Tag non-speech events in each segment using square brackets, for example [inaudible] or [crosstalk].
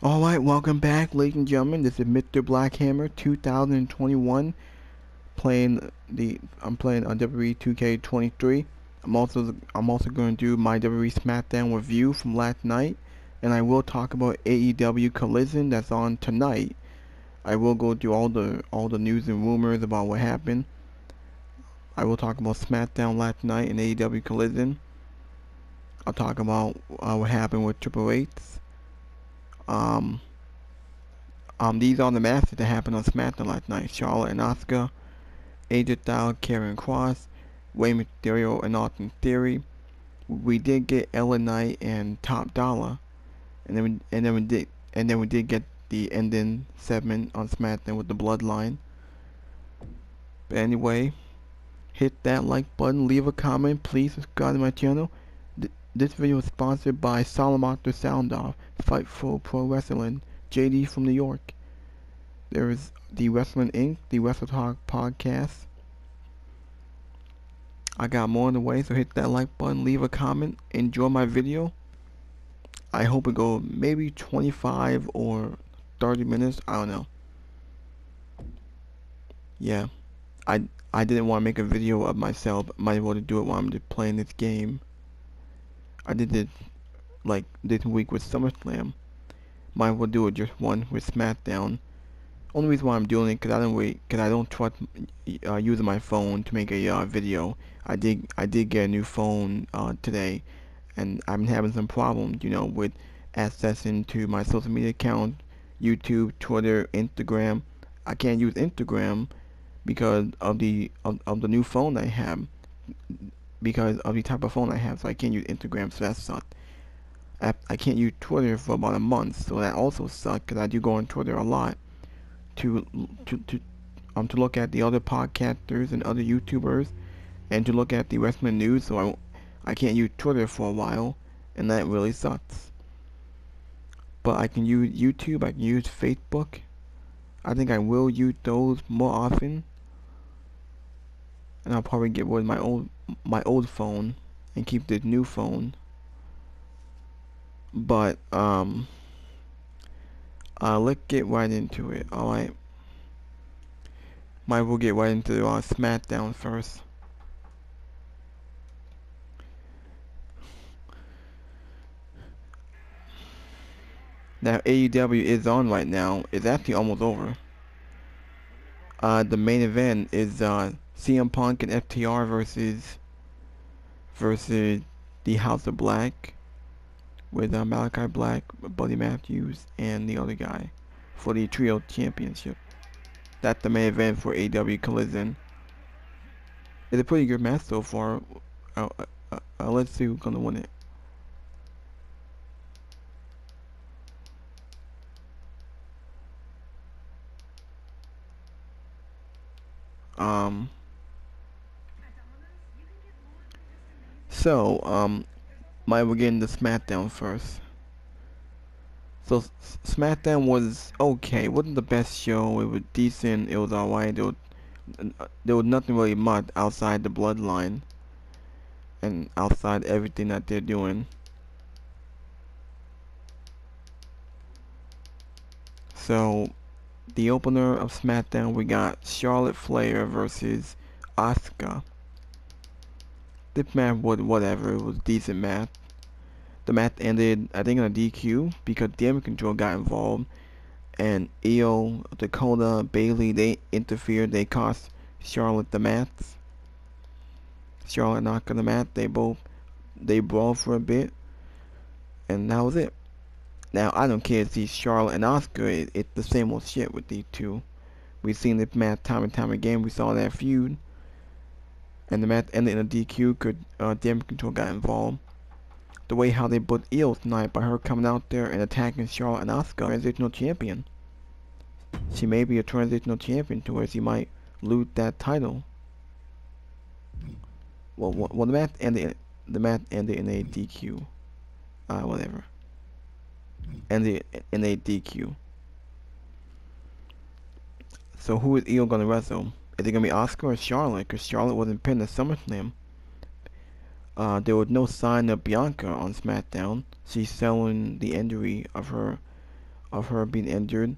Alright, welcome back, ladies and gentlemen. This is Mr. Blackhammer 2021. Playing the I'm playing on WWE 2K23. I'm also I'm also going to do my WWE SmackDown review from last night, and I will talk about AEW Collision that's on tonight. I will go through all the all the news and rumors about what happened. I will talk about SmackDown last night and AEW Collision. I'll talk about uh, what happened with Triple H um, um, these are the matches that happened on SmackDown last night. Charlotte and Asuka, AJ Styles, Karrion Kross, Rey Mysterio, and Austin Theory. We did get LA Knight and Top Dollar, and then we, and then we did and then we did get the ending segment on SmackDown with the Bloodline. But anyway, hit that like button, leave a comment, please subscribe to my channel. This video is sponsored by Solomon the Sound Off, Fightful Pro Wrestling, JD from New York. There is the Wrestling Inc., the Wrestle Talk podcast. I got more on the way, so hit that like button, leave a comment, enjoy my video. I hope it go maybe 25 or 30 minutes. I don't know. Yeah, I I didn't want to make a video of myself. Might as well do it while I'm playing this game. I did it like this week with SummerSlam. Might will do it just one with SmackDown. Only reason why I'm doing it because I don't wait because I don't trust uh, using my phone to make a uh, video. I did I did get a new phone uh, today, and I'm having some problems, you know, with accessing to my social media account, YouTube, Twitter, Instagram. I can't use Instagram because of the of, of the new phone I have because of the type of phone I have, so I can't use Instagram, so that sucked. I, I can't use Twitter for about a month, so that also sucked, because I do go on Twitter a lot to, to, to, um, to look at the other podcasters and other YouTubers, and to look at the wrestling news, so I, I can't use Twitter for a while, and that really sucks. But I can use YouTube, I can use Facebook. I think I will use those more often and I'll probably get rid of my old my old phone and keep the new phone. But um uh let's get right into it alright? Might we'll get right into uh, SmackDown first. Now AEW is on right now. It's actually almost over. Uh the main event is uh CM Punk and FTR versus versus the House of Black with uh, Malachi Black, Buddy Matthews, and the other guy for the Trio Championship. That's the main event for AW Collision. It's a pretty good match so far. Uh, uh, uh, uh, let's see who's gonna win it. Um. So, um, might begin the SmackDown first. So, SmackDown was okay. Wasn't the best show. It was decent. It was alright. There was, there was nothing really much outside the bloodline. And outside everything that they're doing. So, the opener of SmackDown, we got Charlotte Flair versus Asuka. This match was whatever, it was decent match. The match ended, I think, on a DQ because Damage Control got involved. And Io, Dakota, Bayley, they interfered. They cost Charlotte the match. Charlotte knocked on the mat. They both, they brawled for a bit. And that was it. Now, I don't care to see Charlotte and Asuka. It, it's the same old shit with these two. We've seen this match time and time again. We saw that feud and the match ended in a DQ could uh, damage control got involved. The way how they put Io tonight by her coming out there and attacking Charlotte and Asuka, transitional champion. She may be a transitional champion to where she might lose that title. Well, well, the match ended. The match ended in a DQ. Uh, whatever. Ended in a DQ. So who is Io gonna wrestle? Is it going to be Asuka or Charlotte? Because Charlotte wasn't pinned at SummerSlam. Uh, there was no sign of Bianca on SmackDown. She's selling the injury of her of her being injured.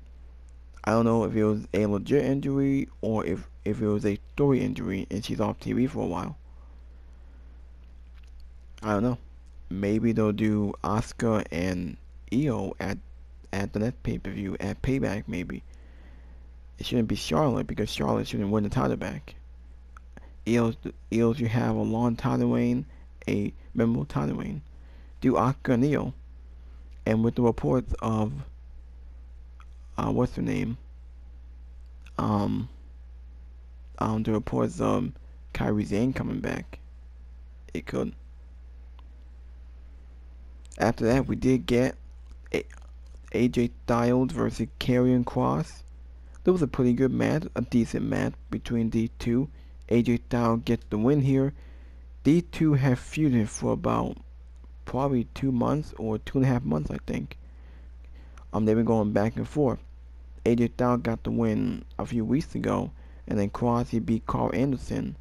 I don't know if it was a legit injury or if, if it was a story injury and she's off TV for a while. I don't know. Maybe they'll do Asuka and Io at at the next pay per view at Payback. Maybe it shouldn't be Charlotte because Charlotte shouldn't win the title back. Eels, Io you have a long title reign, a memorable title reign. Do Asuka and and with the reports of uh, what's her name? Um, um, the reports of Kairi Sane coming back. It could. After that, we did get a AJ Styles versus Karrion Kross. That was a pretty good match, a decent match between these two. AJ Styles gets the win here. These two have feuded for about probably two months or two and a half months, I think. Um, they've been going back and forth. AJ Styles got the win a few weeks ago, and then he beat Karl Anderson.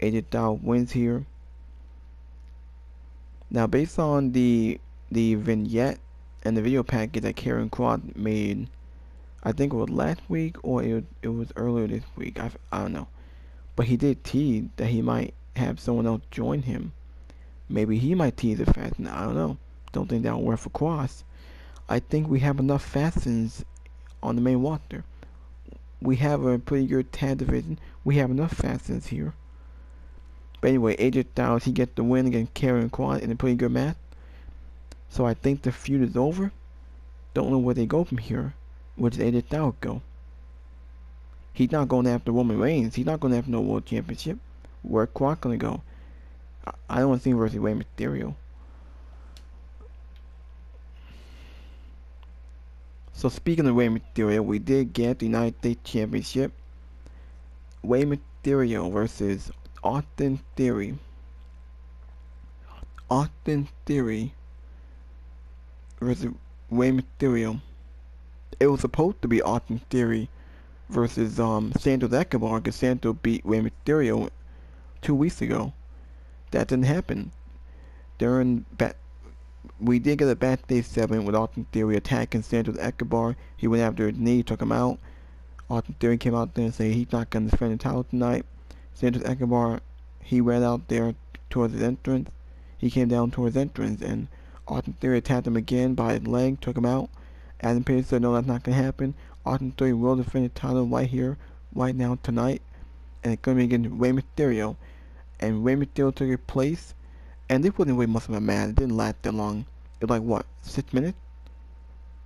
AJ Styles wins here. Now, based on the the vignette and the video package that Karrion Kross made, I think it was last week or it, it was earlier this week. I, I don't know. But he did tease that he might have someone else join him. Maybe he might tease a faction. I don't know. Don't think that'll work for Kross. I think we have enough factions on the main roster. We have a pretty good tag division. We have enough factions here. But anyway, AJ Styles, he gets the win against Karrion Kross in a pretty good match. So I think the feud is over. Don't know where they go from here. Does AJ Styles go? He's not going after Roman Reigns. He's not going after no World Championship. Where Kross gonna go? I, I don't want to see versus Rey Mysterio. So speaking of Rey Mysterio, we did get the United States Championship. Rey Mysterio versus Austin Theory. Austin Theory versus Rey Mysterio. It was supposed to be Austin Theory versus um, Santos Escobar because Santos beat Rey Mysterio two weeks ago. That didn't happen. During bat, we did get a backstage segment with Austin Theory attacking Santos Escobar. He went after his knee, took him out. Austin Theory came out there and said he's not going to defend the title tonight. Santos Escobar, he ran out there towards his entrance. He came down towards his entrance, and Austin Theory attacked him again by his leg, took him out. Adam Pearce said, no, that's not going to happen. Austin Theory will defend the title right here, right now, tonight. And it's going to be against Rey Mysterio. And Rey Mysterio took his place. And this wasn't really much of a match. It didn't last that long. It was like, what, six minutes?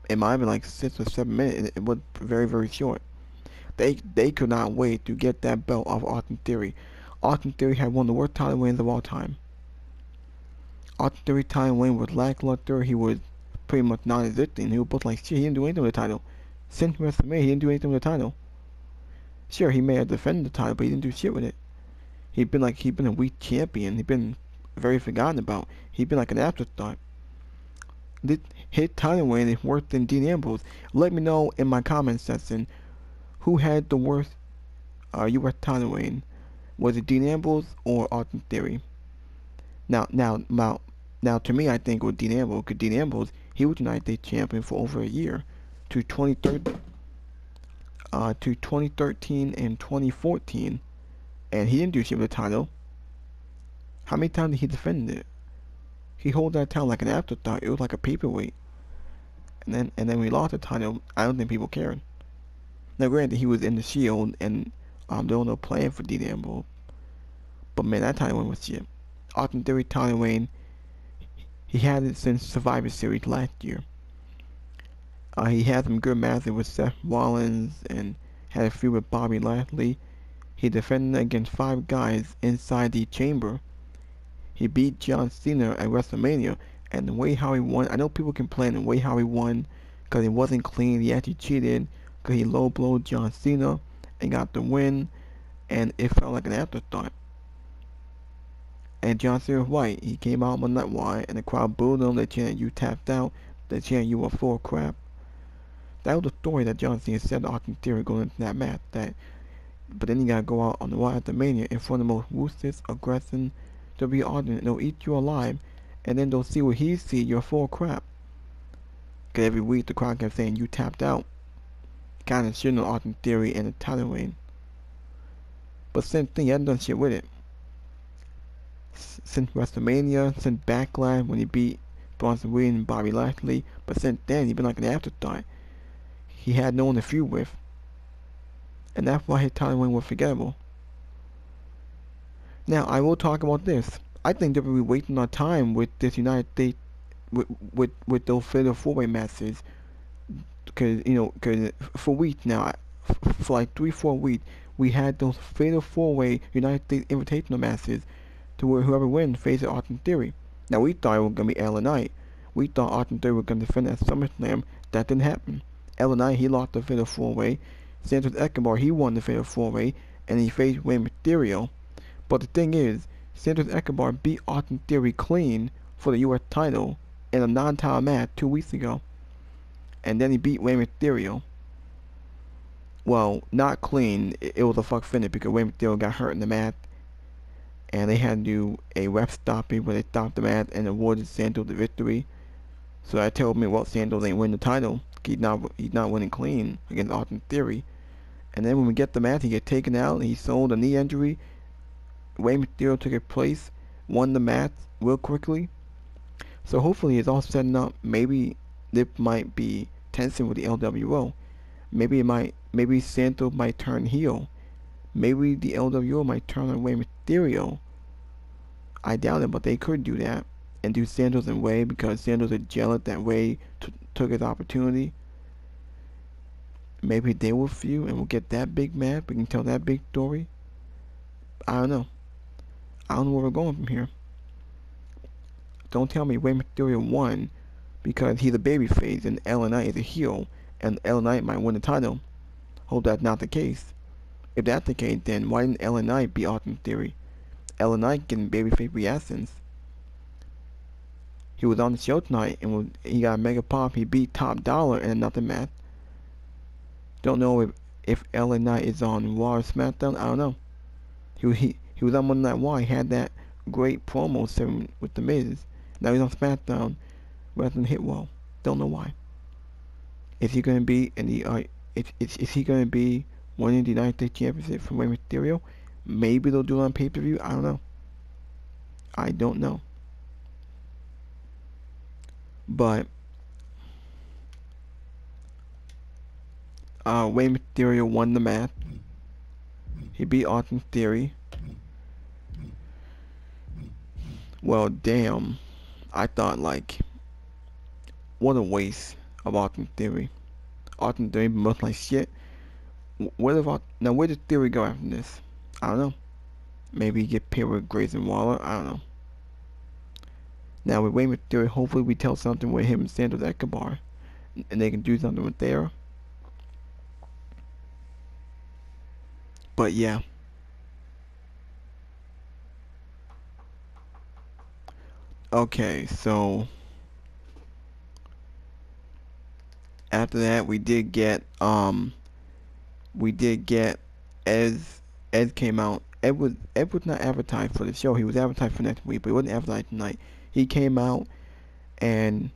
It might have been like six or seven minutes. It was very, very short. They they could not wait to get that belt off Austin Theory. Austin Theory had one of the worst title wins of all time. Austin Theory title win was lackluster. He was pretty much non-existent. He was both like, shit, he didn't do anything with the title. Since WrestleMania, he didn't do anything with the title. Sure, he may have defended the title, but he didn't do shit with it. He'd been like, he'd been a weak champion. He'd been very forgotten about. He'd been like an afterthought. This hit title win is worse than Dean Ambrose. Let me know in my comment section who had the worst uh, U.S. title reign? Was it Dean Ambrose or Austin Theory? Now, now, now, now, to me, I think it was Dean Ambrose because Dean Ambrose he was United champion for over a year, to 2013, uh, to 2013 and 2014, and he didn't do shit with the title. How many times did he defend it? He held that title like an afterthought. It was like a paperweight. And then and then we lost the title. I don't think people cared. Now, granted, he was in the Shield, and um, there was no plan for Dean Ambrose. But man, that title win was shit. Austin Theory title reign, he had it since Survivor Series last year. Uh, he had some good matches with Seth Rollins and had a feud with Bobby Lashley. He defended against five guys inside the chamber. He beat John Cena at WrestleMania, and the way how he won, I know people complain the way how he won because he wasn't clean. He actually cheated because he low blowed John Cena and got the win, and it felt like an afterthought. And John Cena white. He came out on that white, and the crowd booed him. They chanted, "You tapped out." They chanted, "You were full crap." That was the story that John Cena said to Austin Theory going into that match. That, but then you gotta go out on the Raw at the Mania in front of the most ruthless, aggressive WWE audience. They'll eat you alive, and then they'll see what he see. You're full crap. Because every week the crowd kept saying, you tapped out. Kind of shit on Austin Theory and the title reign. But same thing, he hadn't done shit with it. Since WrestleMania, since Backlash when he beat Bronson Reed and Bobby Lashley, but since then he's been like an afterthought. He had no one to feud with. And that's why his title reign was forgettable. Now, I will talk about this. I think WWE wasting our time with this United States, with with, with those fatal four-way matches, because you know, because for weeks now, for like three, four weeks, we had those fatal four-way United States Invitational matches, to whoever wins faces Austin Theory. Now we thought it was gonna be LA Knight. We thought Austin Theory was gonna defend at SummerSlam. That didn't happen. LA Knight he lost the fatal four-way. Santos Escobar he won the fatal four-way, and he faced Rey Mysterio. But the thing is, Santos Escobar beat Austin Theory clean for the U.S. title in a non-title match two weeks ago. And then he beat Rey Mysterio. Well, not clean. It, it was a fuck finish because Rey Mysterio got hurt in the match. And they had to do a ref stopping where they stopped the match and awarded Santos the victory. So that told me, well, Santos ain't win the title. He's not, he's not winning clean against Austin Theory. And then when we get the match, he get taken out. He sold a knee injury Rey Mysterio took a place, won the match real quickly. So hopefully it's all setting up. Maybe this might be tension with the LWO. Maybe it might. Maybe Santos might turn heel. Maybe the LWO might turn on Rey Mysterio. I doubt it, but they could do that and do Santos and Rey because Santos is jealous that Rey took his opportunity. Maybe they will feud and we'll get that big match. We can tell that big story. I don't know. I don't know where we're going from here. Don't tell me Rey Mysterio won because he's a babyface and Knight is a heel and Knight might win the title. Hope that's not the case. If that's the case, then why didn't Knight beat Austin Theory? Knight getting babyface reactions. He was on the show tonight and he got a mega pop. He beat Top Dollar in another match. Don't know if if LA Knight is on Raw SmackDown. I don't know. He he he was on Monday Night Raw. He had that great promo segment with The Miz. Now he's on SmackDown rather than hit well. Don't know why. Is he going to be in the uh, is, is, is he going to be winning the United States Championship from Rey Mysterio? Maybe they'll do it on pay per view. I don't know. I don't know. But uh, Rey Mysterio won the match. He beat Austin Theory. Well, damn. I thought, like, what a waste of Austin Theory. Austin Theory must like shit. Where if now where does Theory go after this? I don't know. Maybe get paired with Grayson Waller. I don't know. Now with Rey Mysterio, hopefully we tell something with him and Santos Escobar, and they can do something with there. But yeah. Okay, so after that we did get um we did get as Ed came out. Ed was Ed was not advertised for the show. He was advertised for next week, but he wasn't advertised tonight. He came out and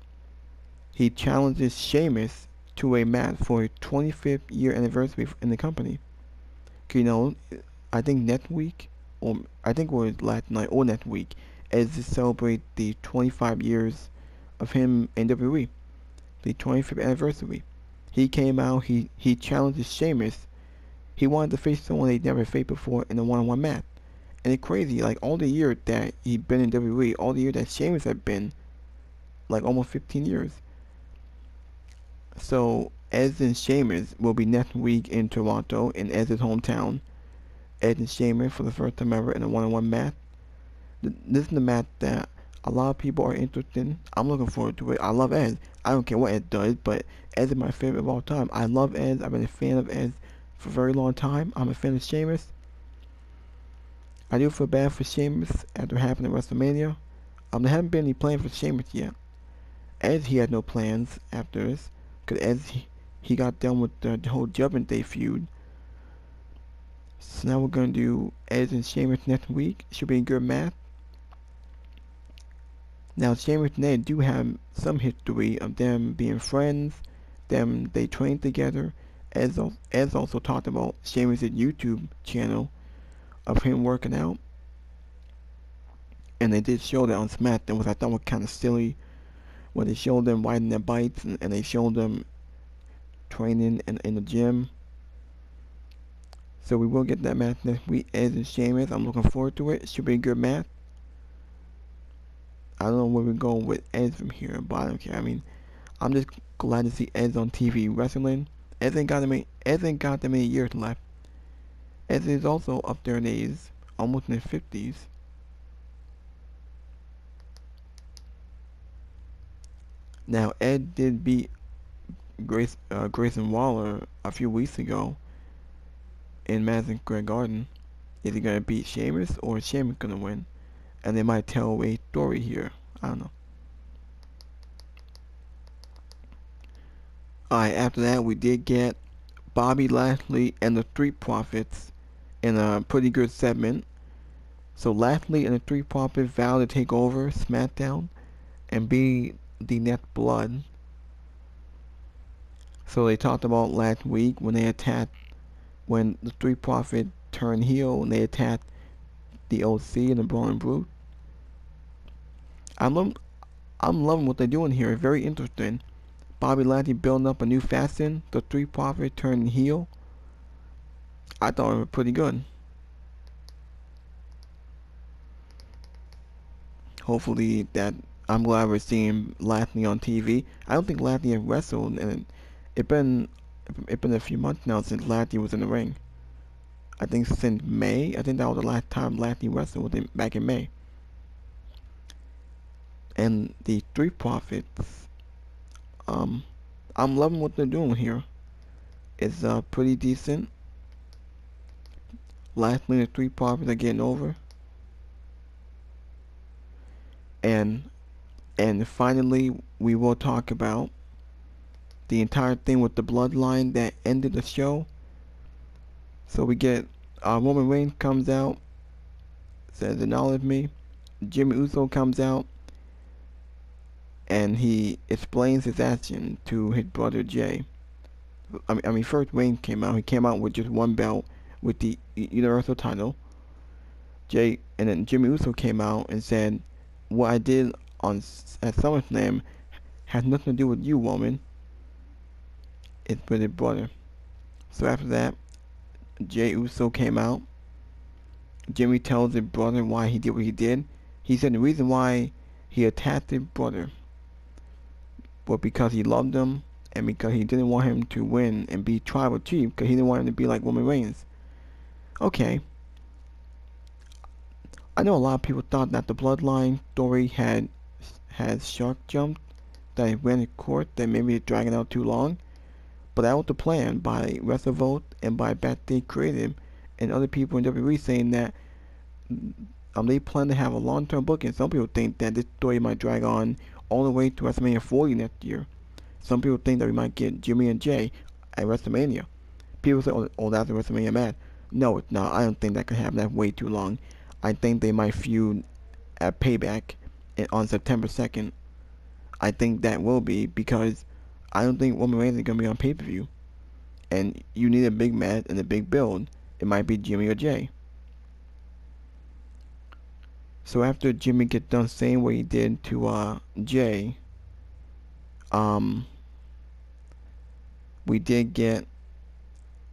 he challenges Sheamus to a match for his 25th year anniversary in the company. You know, I think next week, or I think it was last night or next week, as to celebrate the 25 years of him in WWE, the 25th anniversary. He came out, he, he challenged Sheamus. He wanted to face someone he'd never faced before in a one-on-one match. And it's crazy, like all the year that he'd been in WWE, all the year that Sheamus had been, like almost 15 years. So Edge and Sheamus will be next week in Toronto in Edge's hometown. Edge and Sheamus for the first time ever in a one-on-one match this is the match that a lot of people are interested in. I'm looking forward to it. I love Ed. I don't care what Ed does, but Ed is my favorite of all time. I love Ed. I've been a fan of Ed for a very long time. I'm a fan of Sheamus. I do feel bad for Sheamus after happening at WrestleMania. Um, there haven't been any plans for Sheamus yet. As he had no plans after this. Because as he, he got done with the, the whole Judgment Day feud. So now we're going to do Ed and Sheamus next week. Should be a good match. Now, Sheamus and Ed do have some history of them being friends. Them they trained together. As as also talked about Sheamus' YouTube channel of him working out, and they did show that on SmackDown, which I thought was kind of silly, where they showed them riding their bikes and, and they showed them training in, in the gym. So we will get that match next week, Edge and Sheamus. I'm looking forward to it. Should be a good match. I don't know where we're going with Edge from here, but I don't care. I mean, I'm just glad to see Edge on TV wrestling. Ain't got Edge got that many years left. Edge is also up there in age, almost in his 50s. Now, Ed did beat Grace, uh, Grayson Waller a few weeks ago in Madison Square Garden. Is he gonna beat Sheamus or is Sheamus gonna win? And they might tell a story here. I don't know. Alright, after that we did get Bobby Lashley and the Street Profits in a pretty good segment. So Lashley and the Street Profits vow to take over SmackDown and be the next blood. So they talked about last week when they attacked when the Three Profit turned heel and they attacked the OC and the Brawling Brute. I'm I'm loving what they're doing here. Very interesting. Bobby Lashley building up a new faction. The Street Profit turning heel. I thought it was pretty good. Hopefully that I'm glad we're seeing Lashley on TV. I don't think Lashley has wrestled and it been it's been a few months now since Lashley was in the ring. I think since May. I think that was the last time Lashley wrestled was back in May. And the Street Profits, um, I'm loving what they're doing here. It's uh, pretty decent. And the Street Profits are getting over. And and finally, we will talk about the entire thing with the bloodline that ended the show. So we get uh, Roman Reigns comes out, says acknowledge me. Jimmy Uso comes out, and he explains his action to his brother Jey. I mean, I mean, first Wayne came out. He came out with just one belt with the Universal title. Jey and then Jimmy Uso came out and said, "What I did on at SummerSlam has nothing to do with you, woman it's with his brother. So after that, Jey Uso came out. Jimmy tells his brother why he did what he did. He said the reason why he attacked his brother was because he loved him and because he didn't want him to win and be tribal chief because he didn't want him to be like Roman Reigns. Okay. I know a lot of people thought that the Bloodline story had had shark jumped, that it went in court, that maybe it's dragging out too long. But that was the plan by WrestleVote and by Backstage Creative and other people in WWE saying that um, they plan to have a long-term booking. Some people think that this story might drag on all the way to WrestleMania 40 next year. Some people think that we might get Jimmy and Jey at WrestleMania. People say, oh, oh that's a WrestleMania match. No, it's not. I don't think that could happen. That's way too long. I think they might feud at Payback on September 2nd. I think that will be because I don't think Roman Reigns is gonna be on pay per view, and you need a big match and a big build. It might be Jimmy or Jey. So after Jimmy gets done saying what he did to uh, Jey, um, we did get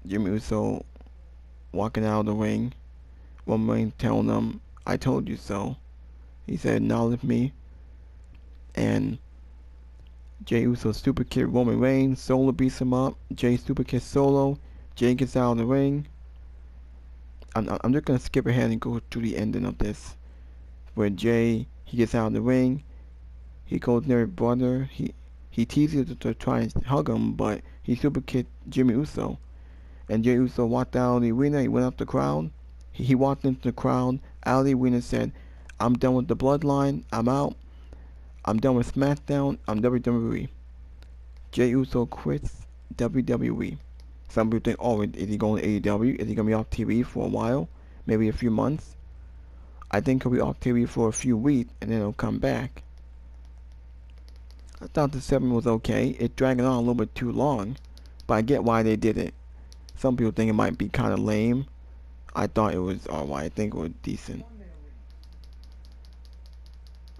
Jimmy Uso walking out of the ring. Roman Reigns telling him, "I told you so." He said, "Acknowledge me," and Jey Uso super kick Roman Reigns. Solo beats him up. Jey super kick Solo. Jey gets out of the ring. I'm, I'm just gonna skip ahead and go to the ending of this, where Jey he gets out of the ring. He goes near his brother. He he teases to try and hug him, but he super kicked Jimmy Uso. And Jey Uso walked out of the arena. He went up the crowd. He, he walked into the crowd. Out of the arena said, "I'm done with the bloodline. I'm out." I'm done with SmackDown. I'm WWE. Jey Uso quits WWE. Some people think, oh, is he going to AEW? Is he going to be off TV for a while? Maybe a few months? I think it'll be TV for a few weeks and then it'll come back. I thought the segment was okay. It dragged on a little bit too long, but I get why they did it. Some people think it might be kind of lame. I thought it was alright. I think it was decent.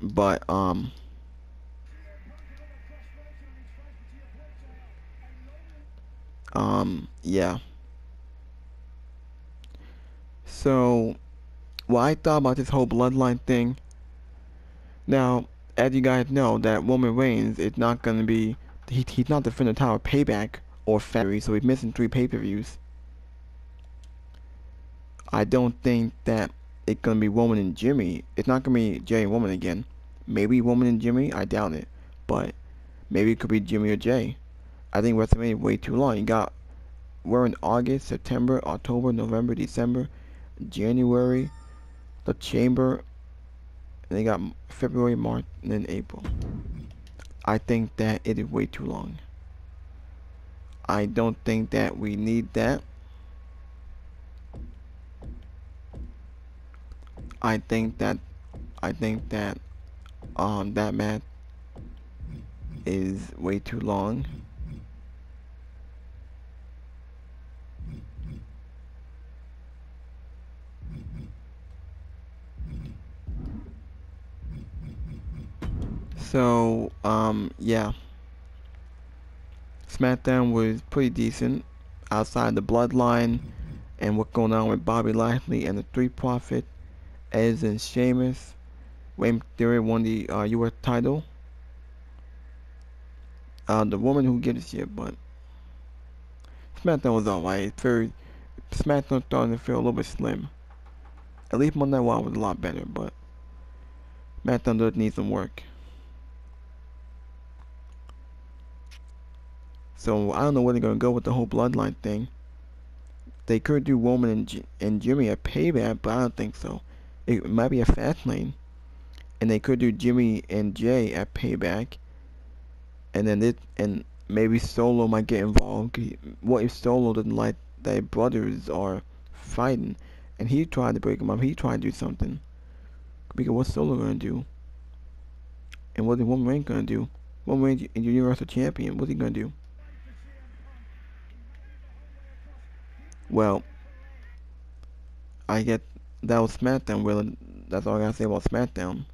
But um. Um, yeah. So, what I thought about this whole bloodline thing. Now, as you guys know, that Roman Reigns is not going to be. He, he's not defending the title payback or February, so he's missing three pay per views. I don't think that it's going to be Roman and Jimmy. It's not going to be Jey and Roman again. Maybe Roman and Jimmy, I doubt it. But maybe it could be Jimmy or Jey. I think WrestleMania way too long. You got we're in August, September, October, November, December, January, the Chamber, and they got February, March, and then April. I think that it is way too long. I don't think that we need that. I think that I think that um that match is way too long. So, um, yeah. SmackDown was pretty decent outside the bloodline and what's going on with Bobby Lashley and the Street Profit, Edge and Sheamus. Rey Mysterio won the uh, U.S. title. Uh, the woman who gives a shit, but SmackDown was alright. Very SmackDown starting to feel a little bit slim. At least Monday Night was a lot better, but SmackDown does need some work. So I don't know where they're gonna go with the whole bloodline thing. They could do Roman and, and Jimmy a payback, but I don't think so. It might be a fast lane, and they could do Jimmy and Jey at payback, and then it and maybe Solo might get involved. What if Solo doesn't like that brothers are fighting, and he tried to break them up? He tried to do something. Because what's Solo gonna do? And what is Roman Reigns gonna do? Roman Reigns Universal Champion. What's he gonna do? Well, I get that was SmackDown. Well, that's all I gotta say about SmackDown.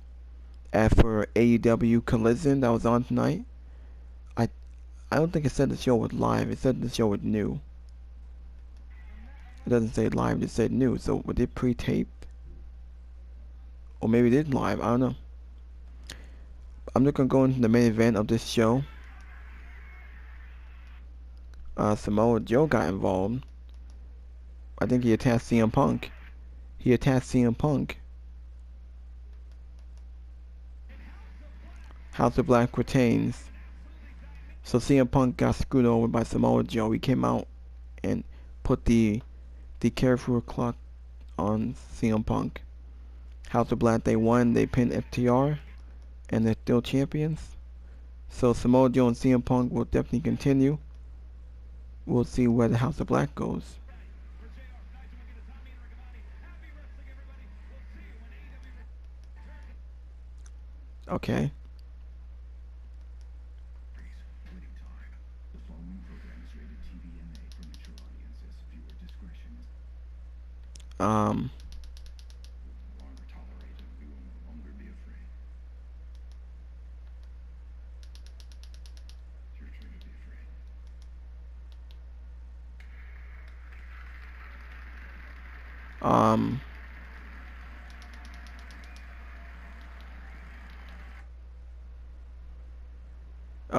As for AEW Collision that was on tonight, I I don't think it said the show was live. It said the show was new. It doesn't say live. It said new. So was it pre-taped? Or maybe it is live. I don't know. I'm just gonna go into the main event of this show. Uh, Samoa Joe got involved. I think he attacked CM Punk. He attacked CM Punk. House of Black retains. So CM Punk got screwed over by Samoa Joe. He came out and put the the Coquina Clutch on CM Punk. House of Black they won. They pinned FTR, and they're still champions. So Samoa Joe and CM Punk will definitely continue. We'll see where the House of Black goes. Okay.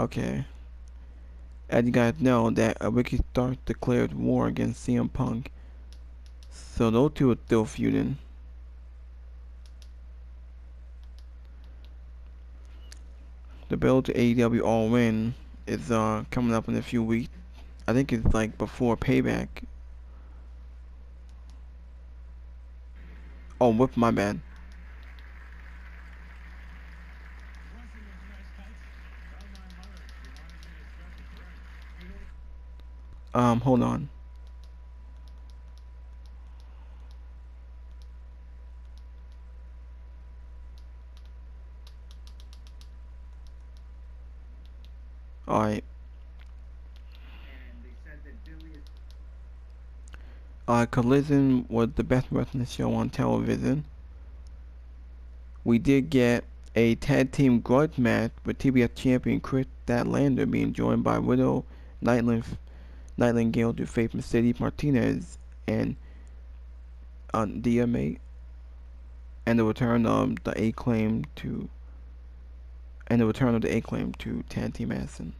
Okay. As you guys know, that uh, Ricky Starks declared war against CM Punk. So those two are still feuding. The build to AEW All In is uh, coming up in a few weeks. I think it's like before Payback. Oh, whoop, my bad. Um, hold on. Alright. Uh, Collision was the best wrestling show on television. We did get a tag team grudge match with TBS champion Kris Statlander being joined by Willow Nightling, Nightingale to face Mercedes Martinez and uh, DMA and the return of the A-Claim to and the return of the A-Claim to Tanti Madison.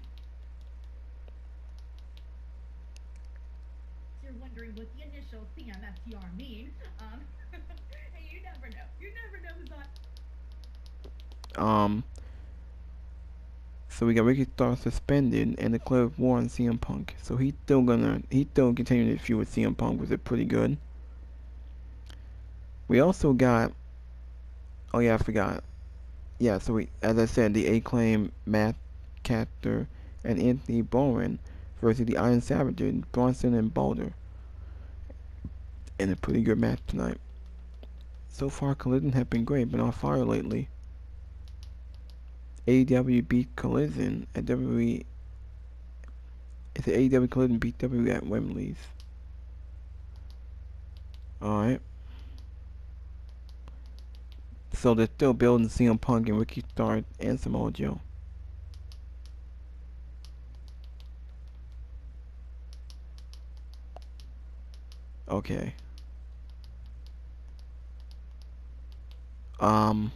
You're wondering what the initial CMFTR mean. Um, [laughs] you never know. You never know who's on. Um. So we got Ricky Starks suspended and declared war on CM Punk. So he's still gonna he's still continuing to feud with CM Punk, which is pretty good. We also got oh yeah I forgot. Yeah, so we as I said the A-Claim Max Caster and Anthony Bowen versus the Iron Savages, Bronson and Balor. In a pretty good match tonight. So far Collision have been great, but on fire lately. AEW beat Collision at WWE. It's AEW Collision beat WWE at Wembley's. Alright. So they're still building CM Punk and Ricky Starks and Samoa Joe. Okay. Um.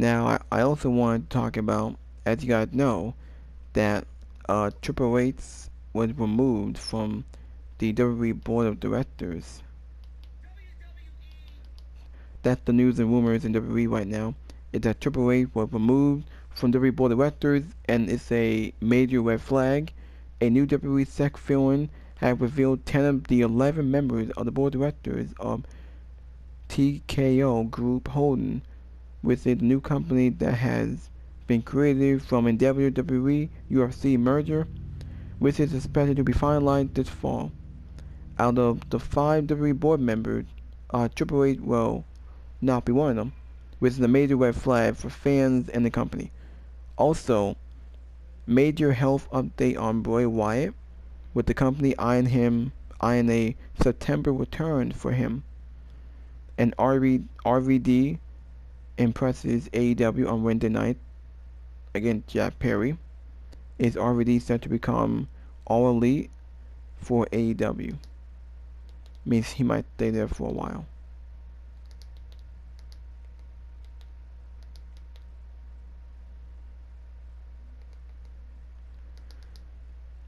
Now, I, also want to talk about, as you guys know, that uh, Triple H was removed from the WWE Board of Directors. That's the news and rumors in WWE right now. Is that Triple H was removed from WWE Board of Directors, and it's a major red flag. A new WWE sec filing have revealed 10 of the 11 members of the Board of Directors of TKO Group Holding with a new company that has been created from a WWE UFC merger, which is expected to be finalized this fall. Out of the five WWE board members, uh, Triple H will not be one of them, which is a major red flag for fans and the company. Also, major health update on Bray Wyatt, with the company eyeing him eyeing a September return for him. And RV, RVD impresses AEW on Wednesday night against Jack Perry. Is already set to become all elite for AEW. Means he might stay there for a while.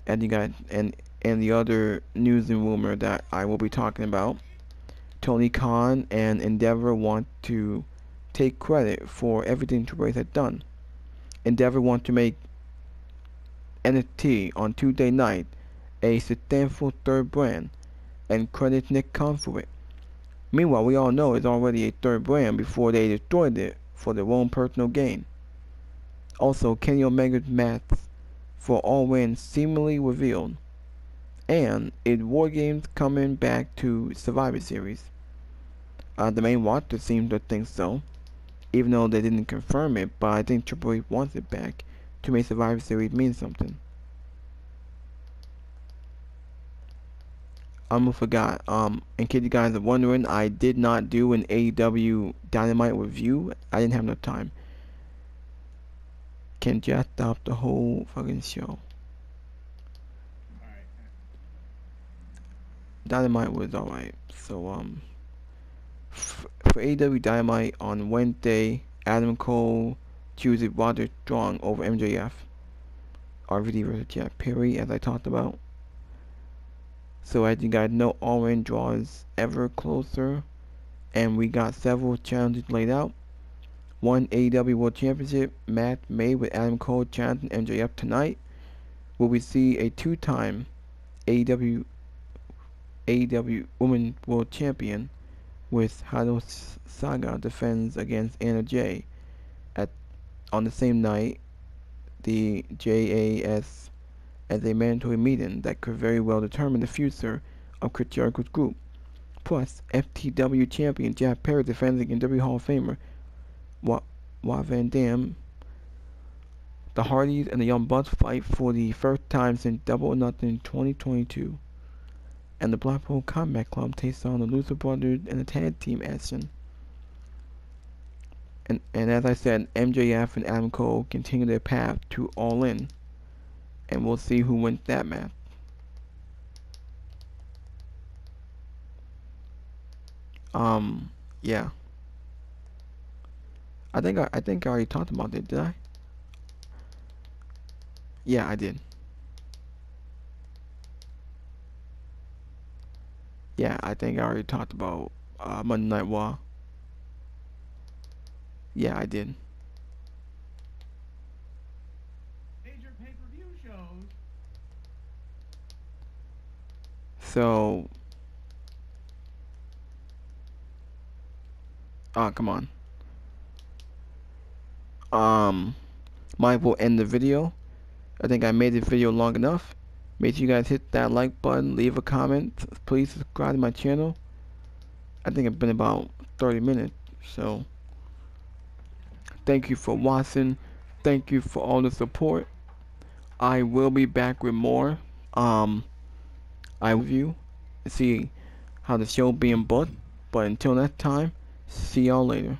And you got and and the other news and rumor that I will be talking about. Tony Khan and Endeavor want to take credit for everything H had done. Endeavor want to make NXT on Tuesday night a sustainable third brand and credit Nick Khan for it. Meanwhile, we all know it's already a third brand before they destroyed it for their own personal gain. Also, Kenny Omega's match for All Wins seemingly revealed, and it War Games coming back to Survivor Series. Uh, the main roster seems to think so even though they didn't confirm it, but I think Triple H wants it back to make Survivor Series mean something. I almost forgot. Um, in case you guys are wondering, I did not do an AEW Dynamite review. I didn't have enough time. Can just stop the whole fucking show. Dynamite was alright. So um for AEW Dynamite on Wednesday, Adam Cole chooses Roderick Strong over MJF. RVD versus Jack Perry, as I talked about. So as you guys know, All In draws ever closer, and we got several challenges laid out. One AEW World Championship match made with Adam Cole challenging MJF tonight. Will we see a two-time AEW AEW Women World Champion with Hado Saga defends against Anna Jay. At on the same night, the JAS as a mandatory meeting that could very well determine the future of Jericho's group. Plus, FTW champion Jack Perry defends against WWE Hall of Famer Wa Wa Van Dam. The Hardys and the Young Bucks fight for the first time since Double or Nothing 2022. And the Blackpool Combat Club takes on the Lucha Brothers in a tag team action. And, and as I said, MJF and Adam Cole continue their path to All In. And we'll see who wins that match. Um, yeah. I think I, I think I already talked about it, did I? Yeah, I did. Yeah, I think I already talked about uh, Monday Night Raw. Yeah, I did. Major pay-per-view shows. So, ah, come on. Um, Mike will end the video. I think I made the video long enough. Make sure you guys hit that like button, leave a comment. Please subscribe to my channel. I think it's been about 30 minutes, so thank you for watching. Thank you for all the support. I will be back with more. Um, I and see how the show being booked. But until that time, see y'all later.